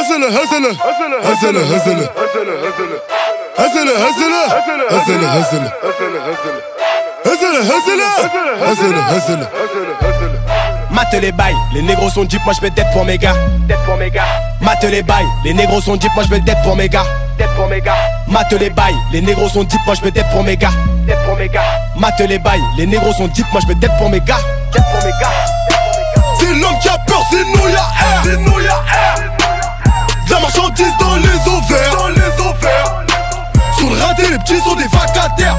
Hustle, hustle, hustle, hustle, hustle, hustle, hustle, hustle, hustle, hustle, Mate les bails, les négros sont deep, moi je vais tête pour mes gars. Tête pour mes gars. Mate les bails, les négros sont deep, moi je vais tête pour mes gars. Tête pour mes gars. Mate les bails, les négros sont deep, moi je vais tête pour mes gars. Tête pour mes gars. Mate les bails, les négros sont deep, moi je tête pour mes gars. Tête pour mes gars. La marchandise dans les ovaires, dans les ovaires. Sur le raté, les petits sont des vacataires.